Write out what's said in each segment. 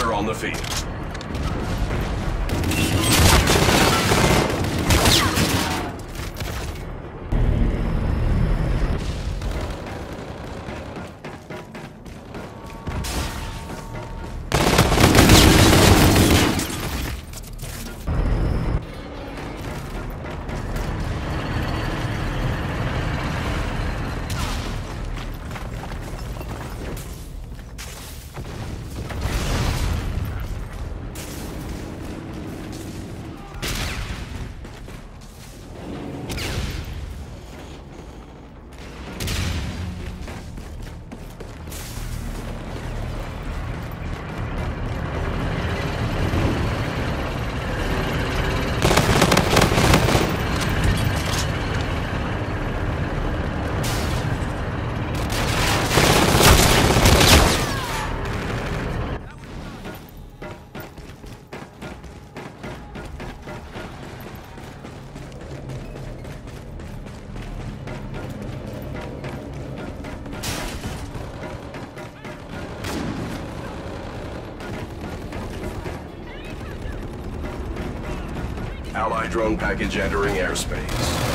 On the field. Ally drone package entering airspace.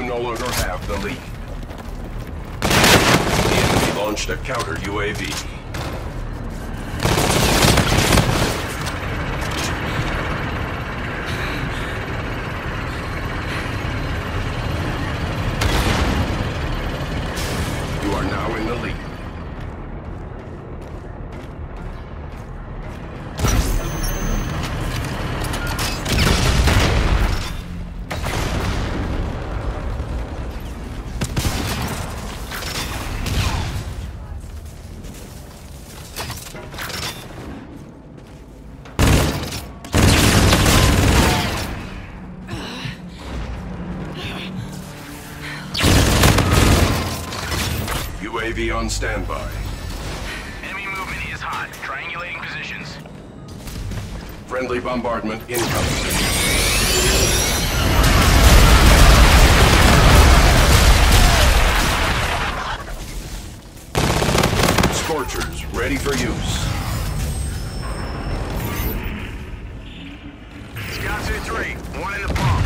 No longer have the lead. Launched a counter UAV. You are now in the lead. UAV on standby. Enemy movement is hot. Triangulating positions. Friendly bombardment incoming. Scorchers ready for use. Scout 2-3. One in the pump.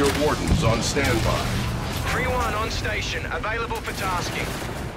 Your wardens on standby. 3-1 on station. Available for tasking.